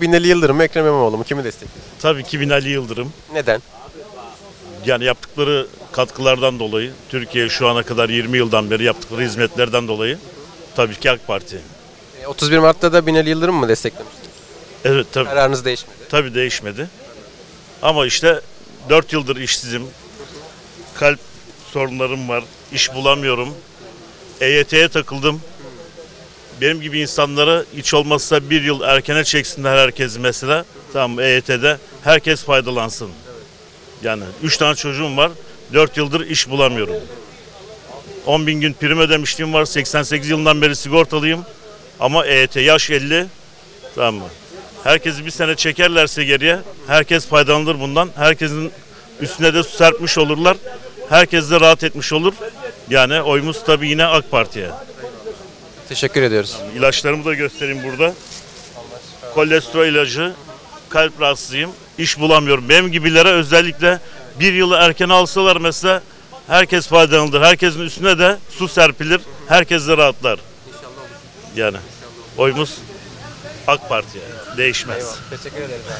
Binali Yıldırım mı Ekrem İmamoğlu mu? Kimi destekliyorsun? Tabii ki Binali Yıldırım. Neden? Yani yaptıkları katkılardan dolayı, Türkiye şu ana kadar 20 yıldan beri yaptıkları hizmetlerden dolayı tabii ki AK Parti. E, 31 Mart'ta da Binali Yıldırım mı desteklemiştiniz? Evet tabii, Kararınız değişmedi. tabii değişmedi. Ama işte 4 yıldır işsizim. Kalp sorunlarım var. iş bulamıyorum. EYT'ye takıldım. Benim gibi insanlara hiç olmazsa bir yıl erkene çeksinler herkes mesela. Tamam EYT'de herkes faydalansın. Yani 3 tane çocuğum var. 4 yıldır iş bulamıyorum. 10 bin gün prim ödemişliğim var. 88 yılından beri sigortalıyım. Ama EYT yaş 50. Tamam mı? Herkesi bir sene çekerlerse geriye herkes faydalanır bundan. Herkesin üstüne de serpmiş olurlar. Herkes de rahat etmiş olur. Yani oyumuz tabii yine AK Parti'ye. Teşekkür ediyoruz. İlaçlarımı da göstereyim burada. Kolesterol ilacı, kalp rahatsızıyım. İş bulamıyorum. Benim gibilere özellikle bir yılı erken alsalar mesela herkes faydalanır. Herkesin üstüne de su serpilir. Herkes de rahatlar. Yani oyumuz AK Parti'ye. Değişmez. Teşekkür ederiz.